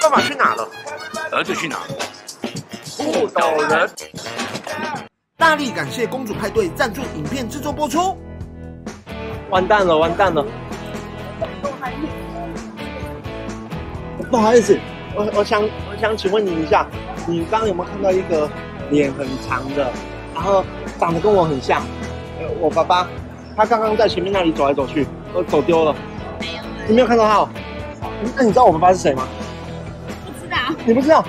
爸爸去哪了？儿子去哪？不懂人。大力感谢公主派对赞助影片制作播出。完蛋了，完蛋了！不好意思，我我想我想请问你一下，你刚刚有没有看到一个脸很长的，然后长得跟我很像？呃，我爸爸，他刚刚在前面那里走来走去，我走丢了。没有，你没有看到他哦？那你知道我爸爸是谁吗？不知道。你不知道？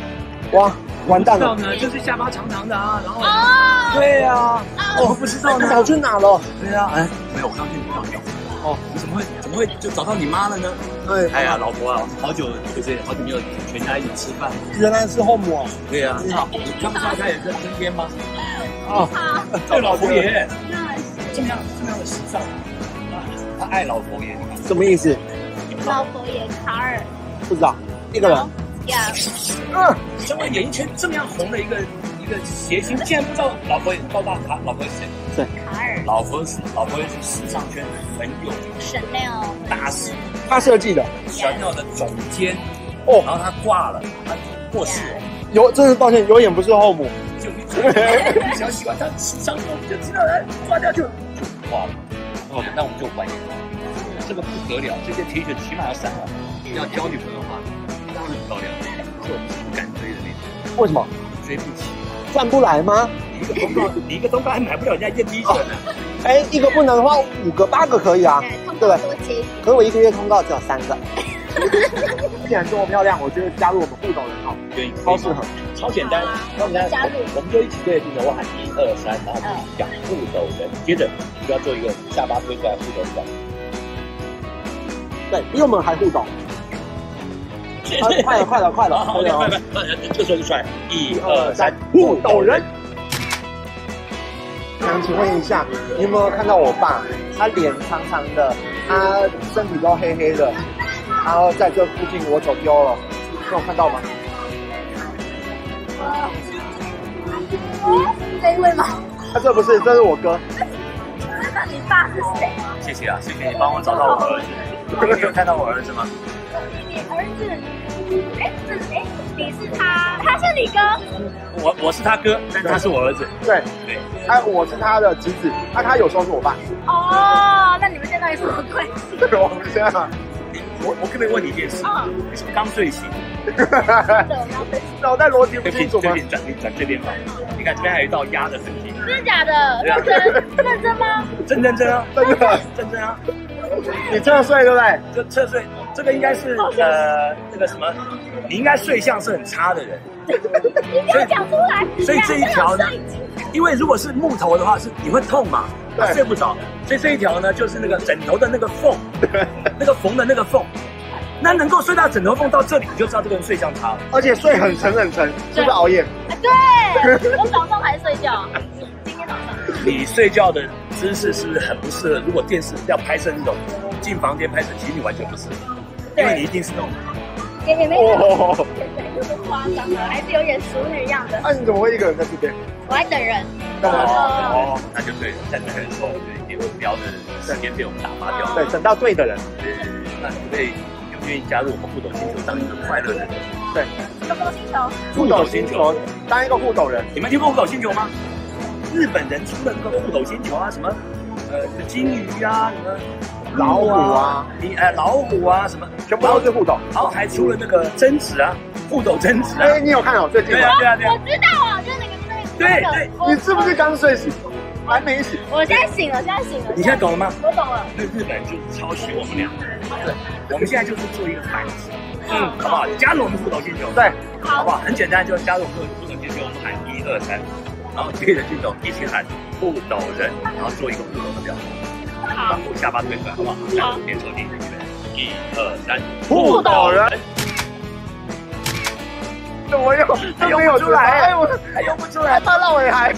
哇，完蛋了！呢，就是下巴长长的啊，然后哦，对呀，我我不知道呢。跑去哪了？对啊，哎，没有，我刚听你讲哦，你怎么会怎么会就找到你妈了呢？对哎呀，老婆啊，好久就是好久没有全家一起吃饭。原来是后母哦。对呀，你好，你看不出来他也在身边吗？哦，好，这老佛爷那这么样这么样的时尚，他爱老佛爷，什么意思？老佛爷卡尔不知道。一个人。呀，嗯，身为演艺圈这么样红的一个一个谐星，竟然不知道老佛爷高大卡老佛爷卡尔老婆是老佛爷是时尚圈很有名的 Chanel 大师，他设计的。小尿的总监哦然后他挂了，他过世了。有，真是抱歉，有眼不是后母。就你 只要喜欢他时尚，我们就知道来挂掉就就挂了。哦，那我们就怀疑这个不得了，这件 T 恤起码要三万，要交女朋友的话，当然很漂亮，是我们是不敢追的那种，为什么？追不起。赚不来吗？你一个通告，你一个通告还买不了人家一件 T 恤呢。哎，一个不能的话，五个八个可以啊，对，不对？可是我一个月通告只有三个。既然这么漂亮，我觉得加入我们互动人好，愿意超适合。超简单，超简单。加入我们就一起对着镜头，我喊一二三，然后我们讲互斗人，接着你就要做一个下巴推出来互斗表。对，比我们还互动。快快了，快了，快了，好，快了快哦！快，这时候就出来，一二三，互斗人。想请问一下，你有没有看到我爸？他脸长长的，他身体都黑黑的，然后在这附近我走丢了，你有看到吗？这一位吗？啊，这不是，这是我哥。那你爸是谁？谢谢啊，谢谢你帮我找到我儿子。你有看到我儿子吗？你儿子？哎，这是是你哥。我我是他哥，但他是我儿子。对，对，哎、我是他的侄子，啊，他有时候是我爸。哦，那你们现在是什么关系？我们现在，我我可不可以问你一件事？嗯，你是不是刚睡醒？脑袋逻辑不对不起，清楚吗转你转这边吧。你看这边还有一道压的痕迹。真的假的？认真认真吗？真真真啊，真的，真真啊，你这样睡对不对？这侧睡，这个应该是呃那个什么，你应该睡相是很差的人，你不要讲出来。所以这一条呢因为如果是木头的话是你会痛嘛，对睡不着，所以这一条呢就是那个枕头的那个缝，那个缝的那个缝，那能够睡到枕头缝到这里，你就知道这个人睡相差了。而且睡很沉很沉，是不是熬夜？哎对，我早上还睡觉，今天早上。你睡觉的姿势是不是很不适合？如果电视要拍摄那种进房间拍摄，其实你完全不适合，因为你一定是那种也也没有，哦，有点夸张了，还是有点熟女样的。那、你怎么会一个人在这边？我在等人。哦，那就对了，在那个时候就有聊的时间被我们打发掉。对，等到对的人。对，那你会有愿意加入我们互动星球，当一个快乐的人？对，什么星球？互斗星球，当一个互斗人。你们听过互斗星球吗？日本人出了那个互斗星球啊，什么呃金鱼啊，什么老虎啊，你呃老虎啊，什么全部都是互斗。然后还出了那个贞子啊，互斗贞子啊哎、。你有看哦？最近对啊对啊对啊我知道啊，就是那个那个。对对你是不是刚睡醒？还没醒？我现在醒了，现在醒了。你现在懂了吗？我懂了。那日本就是抄袭我们俩，对，我们现在就是做一个反击，嗯，好不好？加入我们互斗星球，对，好不好？很简单，就加入我们互斗星球，我们喊一二三，然后接着镜头一起喊互斗人，然后做一个互斗的表情，把我下巴推出来，好不好？好边手点预备，一二三，互斗人。怎么又还都没有用不出来哎，我还用不出来，他绕尾还。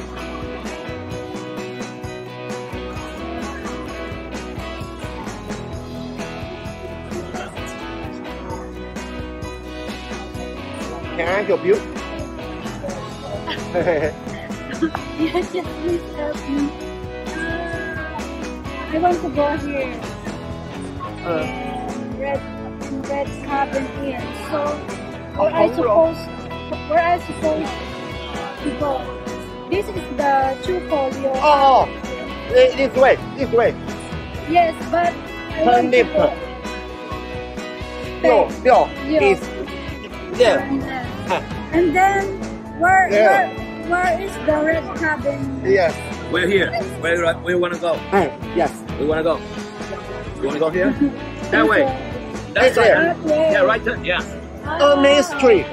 Can I help you？嘿嘿嘿。 Yes, yes, please help me. Uh, I want to go here. 嗯， And red red cabin here. So where oh, I suppose where I suppose to go. This is the Chufolio. Oh, this way, this way. Yes, but turn left. No, yo, yeah. And then where yeah. where where is the red cabin? Yes. We're here. Where where you wanna go? Uh, yes. We wanna go. You wanna go here? that way. That's right. Yeah, right turn. Yeah. On Main Street.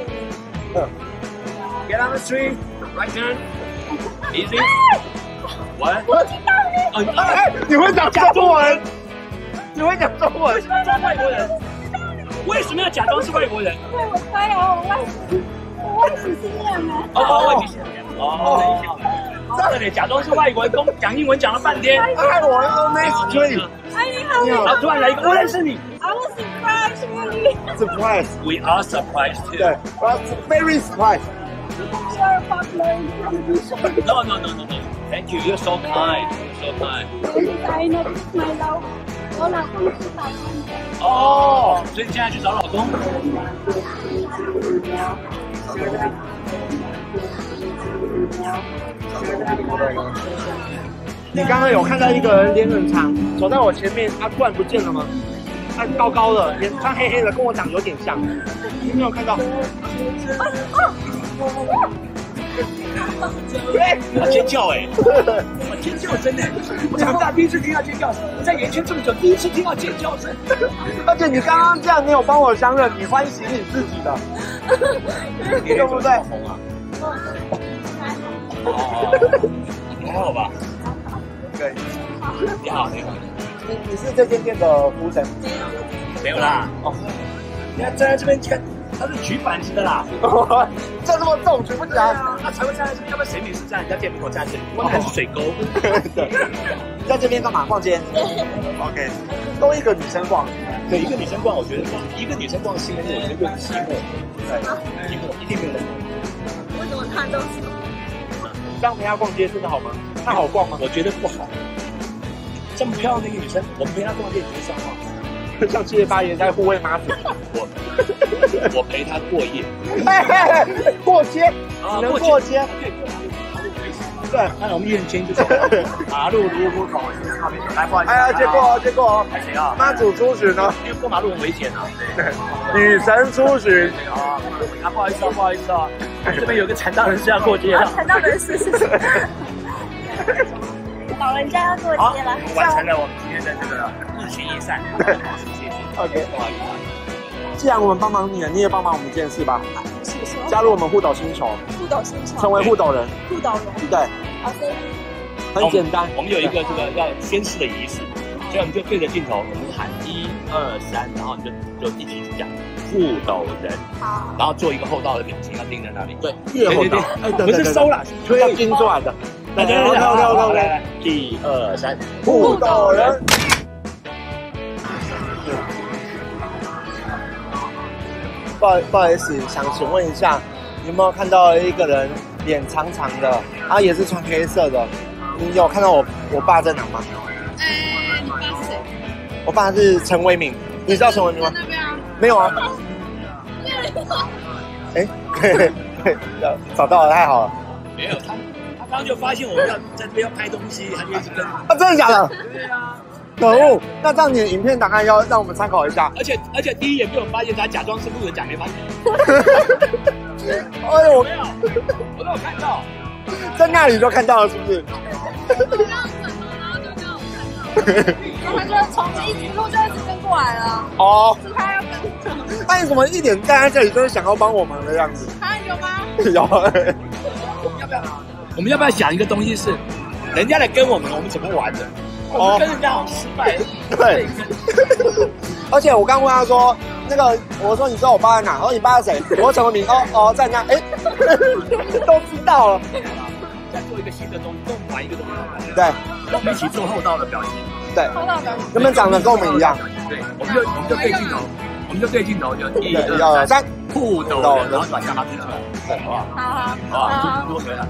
Get on the street. Right turn. Easy. What? 我知道你。哎，你会讲中文？你会讲中文？为什么要装外国人？知道你。为什么要假装是外国人？因为我发芽，我外我外籍新娘呢。哦，外籍新娘。哦。在那里假装是外国人，讲讲英文讲了半天。哎，我 on Main Street。你好，你好。然后突然来一个，我认识你。I was surprised really. Surprised. We are surprised too. But very surprise。You are popular in television. No, no, no, no, no. Thank you. You're so kind. You're so kind. I know my love. 我老公是台湾的。哦，所以你现在去找老公？你刚刚有看到一个人脸很长，走在我前面，他突然不见了吗？他高高的，脸穿黑黑的，跟我长得有点像。你没有看到？对，他尖叫哎！我尖叫声哎！我长大第一次听到尖叫声，我在演艺圈这么久，第一次听到尖叫声。而且你刚刚这样，你有帮我相认，你欢喜你自己的，对不对？红啊！哦，还好吧？对，你好，你好。你你是这间店的服务生，没有啦。哦，你看站在这边看，他是举板子的啦。这这么重举不起来。他才会站在这边，要不然谁没事站人家店门口站这里？我还是水沟。对，你在这边干嘛？逛街？OK，都一个女生逛，对，一个女生逛，我觉得一个女生逛新闻，我觉得更寂寞。对，寂寞，一定没有人。我怎么看都是。这样陪她逛街真的好吗？她好逛吗？我觉得不好。这么漂亮的一个女生，我们陪她逛街，你上吗？像七爷八爷在护卫妈祖，我 我陪她过夜。过街，啊只能过街。对，那我们一人牵一只手。马路如虎口，来，不好意思。哎呀，借过哦，接过哦。拍谁啊？妈祖出巡呢，因为过马路很危险啊。女神出巡，啊，啊，不好意思啊，不好意思啊，这边有个残障人士要过街了。残障人是是人家要过好，街了。我们完成了我们今天的这个日行一善。谢谢。OK 不好意思。既然我们帮忙你了，你也帮忙我们一件事吧，加入我们互斗星球，互斗星球，成为互斗人，互斗人。对，很简单。我们有一个这个要宣誓的仪式，所以我们就对着镜头，我们喊一二三，然后你就就一起讲互斗人，好。然后做一个厚道的表情，要盯在那里。对，越厚道，不是收了，是要推盯出来的。来来来 OK 来 OK 来 OK 来 OK，一二三，互斗人。不好不好意思，想请问一下，有没有看到一个人脸长长的，他也是穿黑色的？你有看到我我爸在哪吗？哎，你爸是谁？我爸是陈伟敏，你知道陈伟敏吗？那边啊。没有啊。哎，嘿嘿嘿找到了，太好了。没有，他刚刚就发现我们要在这边要拍东西，他就一直跟。啊，真的假的？对啊，可恶！那这样你的影片档案要让我们参考一下。而且而且第一眼被我们发现他假装是路人甲，没发现。哎呦，没有，我都有看到。在那里就看到了，是不是？他就从一直路就一直跟过来了，哦，是他要跟。那你怎么一脸站在这里就是想要帮我忙的样子？他有吗？有，我们要不要？我们要不要想一个东西是，人家来跟我们，我们怎么玩的？我们跟人家好失败了。对。而且我刚问他说，那个我说你知道我爸在哪？哦，你爸是谁？我说陈文明。哦哦，在那。哎，都知道了。再做一个新的东西，跟我们玩一个东西。对跟我们一起做厚道的表情。对，抽到的。他们长得跟我们一样。对，我们就我们就对镜头，我们就对镜头，就一二二三，三。互斗人，然后把下巴推出来，好不好？好好好不好？好。多回来。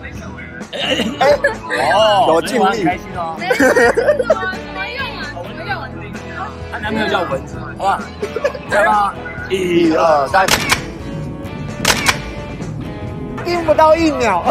哦，有尽力开心哦。哎怎么怎么用啊？怎么用啊？她男朋友叫蚊子，好吧？来吧，一二三，定不到一秒。